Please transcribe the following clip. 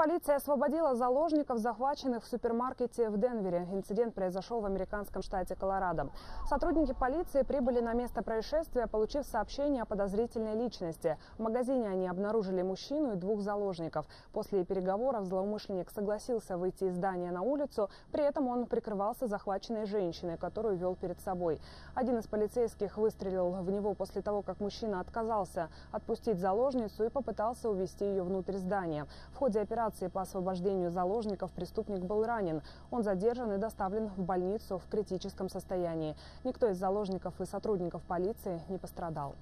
Полиция освободила заложников, захваченных в супермаркете в Денвере. Инцидент произошел в американском штате Колорадо. Сотрудники полиции прибыли на место происшествия, получив сообщение о подозрительной личности. В магазине они обнаружили мужчину и двух заложников. После переговоров злоумышленник согласился выйти из здания на улицу. При этом он прикрывался захваченной женщиной, которую вел перед собой. Один из полицейских выстрелил в него после того, как мужчина отказался отпустить заложницу и попытался увести ее внутрь здания. В ходе операции операции по освобождению заложников преступник был ранен. Он задержан и доставлен в больницу в критическом состоянии. Никто из заложников и сотрудников полиции не пострадал.